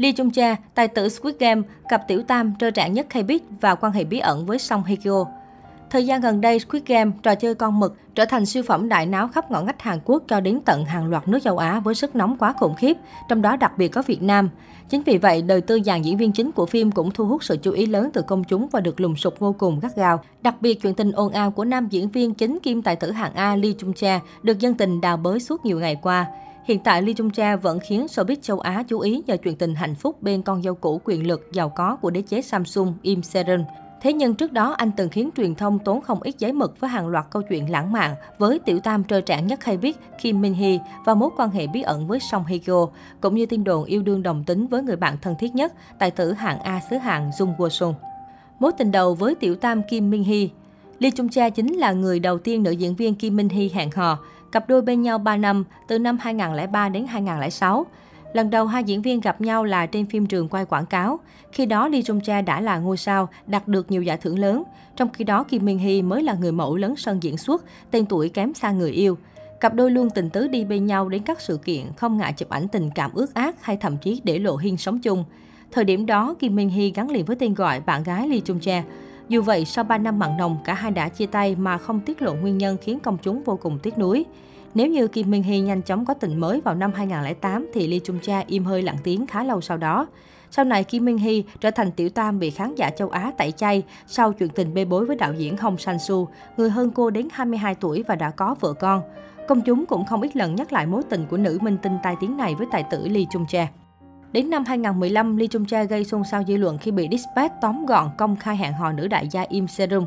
Lee Jung Cha, tài tử Squid Game, cặp tiểu tam trơ trạng nhất K-pop và quan hệ bí ẩn với Song Hye Kyo. Thời gian gần đây, Squid Game, trò chơi con mực, trở thành siêu phẩm đại náo khắp ngõ ngách Hàn Quốc cho đến tận hàng loạt nước châu Á với sức nóng quá khủng khiếp, trong đó đặc biệt có Việt Nam. Chính vì vậy, đời tư dàn diễn viên chính của phim cũng thu hút sự chú ý lớn từ công chúng và được lùng sục vô cùng gắt gao. Đặc biệt, chuyện tình ồn ào của nam diễn viên chính kim tài tử hạng A Lee Chung Cha được dân tình đào bới suốt nhiều ngày qua. Hiện tại Lee Jung Jae vẫn khiến showbiz châu Á chú ý nhờ chuyện tình hạnh phúc bên con dâu cũ quyền lực giàu có của đế chế Samsung Im Seron. Thế nhưng trước đó anh từng khiến truyền thông tốn không ít giấy mực với hàng loạt câu chuyện lãng mạn với tiểu tam trơ Trạng nhất hay biết Kim Min Hee và mối quan hệ bí ẩn với Song Hye Kyo, cũng như tin đồn yêu đương đồng tính với người bạn thân thiết nhất, tài tử hạng A xứ hạng Jung Woo Sung. Mối tình đầu với tiểu tam Kim Min Hee Lee Chung Cha chính là người đầu tiên nữ diễn viên Kim Min Hee hẹn hò. Cặp đôi bên nhau 3 năm, từ năm 2003 đến 2006. Lần đầu hai diễn viên gặp nhau là trên phim trường quay quảng cáo. Khi đó Lee Jung cha đã là ngôi sao, đạt được nhiều giải thưởng lớn. Trong khi đó Kim Min Hee mới là người mẫu lớn sân diễn xuất, tên tuổi kém xa người yêu. Cặp đôi luôn tình tứ đi bên nhau đến các sự kiện, không ngại chụp ảnh tình cảm ước ác hay thậm chí để lộ hiên sống chung. Thời điểm đó, Kim Min Hee gắn liền với tên gọi bạn gái Lee Jung cha dù vậy, sau 3 năm mặn nồng, cả hai đã chia tay mà không tiết lộ nguyên nhân khiến công chúng vô cùng tiếc nuối. Nếu như Kim Min Hee nhanh chóng có tình mới vào năm 2008 thì Lee Chung Cha im hơi lặng tiếng khá lâu sau đó. Sau này Kim Min Hee trở thành tiểu tam bị khán giả châu Á tẩy chay sau chuyện tình bê bối với đạo diễn Hong San Soo, người hơn cô đến 22 tuổi và đã có vợ con. Công chúng cũng không ít lần nhắc lại mối tình của nữ minh tinh tai tiếng này với tài tử Lee Chung Cha. Đến năm 2015, Lee Chung Cha gây xôn xao dư luận khi bị Dispatch tóm gọn công khai hẹn hò nữ đại gia Im Serum.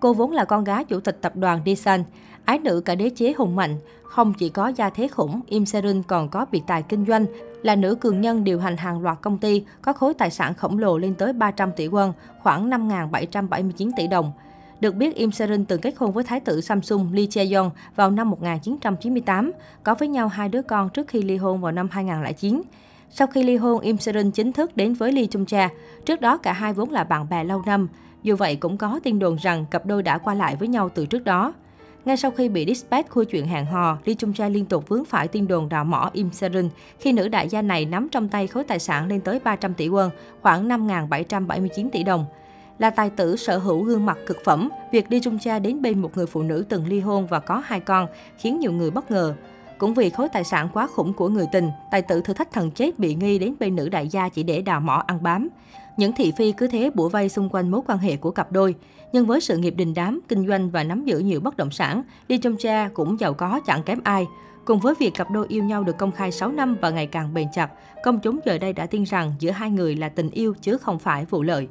Cô vốn là con gái chủ tịch tập đoàn Daesan, ái nữ cả đế chế hùng mạnh. Không chỉ có gia thế khủng, Im Serum còn có biệt tài kinh doanh, là nữ cường nhân điều hành hàng loạt công ty, có khối tài sản khổng lồ lên tới 300 tỷ won, khoảng 5.779 tỷ đồng. Được biết, Im Serin từng kết hôn với thái tử Samsung Lee Chae-yong vào năm 1998, có với nhau hai đứa con trước khi ly hôn vào năm 2009. Sau khi ly hôn, Im Serin chính thức đến với Lee Chung Cha. Trước đó cả hai vốn là bạn bè lâu năm. Dù vậy cũng có tin đồn rằng cặp đôi đã qua lại với nhau từ trước đó. Ngay sau khi bị Dispatch khui chuyện hàng hò, Lee Chung Jae liên tục vướng phải tin đồn đào mỏ Im Serin khi nữ đại gia này nắm trong tay khối tài sản lên tới 300 tỷ won, khoảng 5.779 tỷ đồng. Là tài tử sở hữu gương mặt cực phẩm, việc Lee Chung Jae đến bên một người phụ nữ từng ly hôn và có hai con khiến nhiều người bất ngờ. Cũng vì khối tài sản quá khủng của người tình, tài tử thử thách thần chết bị nghi đến bên nữ đại gia chỉ để đào mỏ ăn bám. Những thị phi cứ thế bủa vây xung quanh mối quan hệ của cặp đôi. Nhưng với sự nghiệp đình đám, kinh doanh và nắm giữ nhiều bất động sản, đi trong Cha cũng giàu có chẳng kém ai. Cùng với việc cặp đôi yêu nhau được công khai 6 năm và ngày càng bền chặt, công chúng giờ đây đã tin rằng giữa hai người là tình yêu chứ không phải vụ lợi.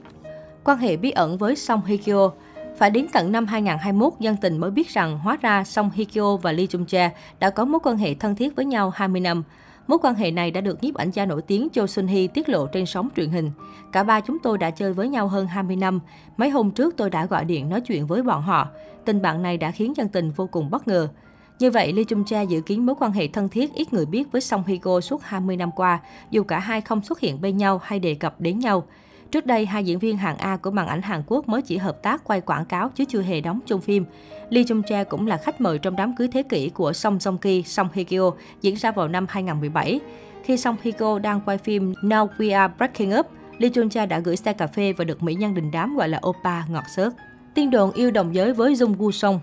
Quan hệ bí ẩn với Song Hye Kyo phải đến tận năm 2021, dân tình mới biết rằng hóa ra Song Hye Kyo và Lee Jung Jae đã có mối quan hệ thân thiết với nhau 20 năm. Mối quan hệ này đã được nhiếp ảnh gia nổi tiếng Cho Sun Hee tiết lộ trên sóng truyền hình. Cả ba chúng tôi đã chơi với nhau hơn 20 năm. Mấy hôm trước tôi đã gọi điện nói chuyện với bọn họ. Tình bạn này đã khiến dân tình vô cùng bất ngờ. Như vậy, Lee Chung Cha dự kiến mối quan hệ thân thiết ít người biết với Song Hye Kyo suốt 20 năm qua, dù cả hai không xuất hiện bên nhau hay đề cập đến nhau. Trước đây, hai diễn viên hạng A của màn ảnh Hàn Quốc mới chỉ hợp tác quay quảng cáo chứ chưa hề đóng chung phim. Lee Jung Jae cũng là khách mời trong đám cưới thế kỷ của Song Joong Ki, Song Hye Kyo diễn ra vào năm 2017. Khi Song Hye Kyo đang quay phim Now We Are Breaking Up, Lee Jung Jae đã gửi xe cà phê và được mỹ nhân đình đám gọi là Oppa ngọt xớt. Tiên đồn yêu đồng giới với Jung Woo Song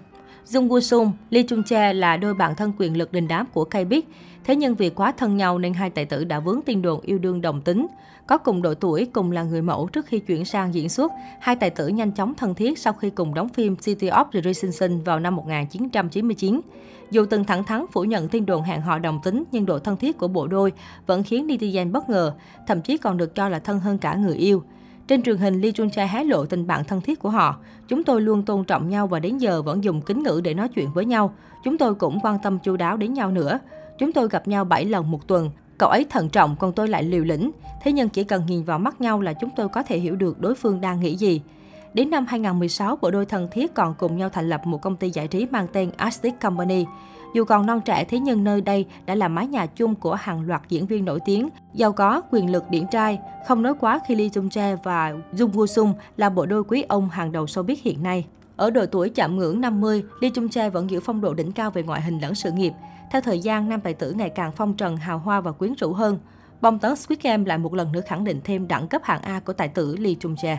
Jung Woo Sung, Lee Chung Jae là đôi bạn thân quyền lực đình đám của K-Big. Thế nhưng vì quá thân nhau nên hai tài tử đã vướng tin đồn yêu đương đồng tính. Có cùng độ tuổi, cùng là người mẫu trước khi chuyển sang diễn xuất, hai tài tử nhanh chóng thân thiết sau khi cùng đóng phim City of the Sun vào năm 1999. Dù từng thẳng thắn phủ nhận tin đồn hẹn hò đồng tính, nhưng độ thân thiết của bộ đôi vẫn khiến netizen bất ngờ, thậm chí còn được cho là thân hơn cả người yêu. Trên truyền hình, Lee Jun Chae hé lộ tình bạn thân thiết của họ. Chúng tôi luôn tôn trọng nhau và đến giờ vẫn dùng kính ngữ để nói chuyện với nhau. Chúng tôi cũng quan tâm chu đáo đến nhau nữa. Chúng tôi gặp nhau 7 lần một tuần. Cậu ấy thận trọng, còn tôi lại liều lĩnh. Thế nhưng chỉ cần nhìn vào mắt nhau là chúng tôi có thể hiểu được đối phương đang nghĩ gì. Đến năm 2016, bộ đôi thân thiết còn cùng nhau thành lập một công ty giải trí mang tên Artistic Company. Dù còn non trẻ thế nhưng nơi đây đã là mái nhà chung của hàng loạt diễn viên nổi tiếng, giàu có, quyền lực điển trai. Không nói quá khi Lee Jung Jae và Jung Woo Sung là bộ đôi quý ông hàng đầu showbiz hiện nay. Ở độ tuổi chạm ngưỡng 50, Lee Chung Jae vẫn giữ phong độ đỉnh cao về ngoại hình lẫn sự nghiệp. Theo thời gian, nam tài tử ngày càng phong trần, hào hoa và quyến rũ hơn. bom tấn Squid Game lại một lần nữa khẳng định thêm đẳng cấp hạng A của tài tử Lee Chung Jae.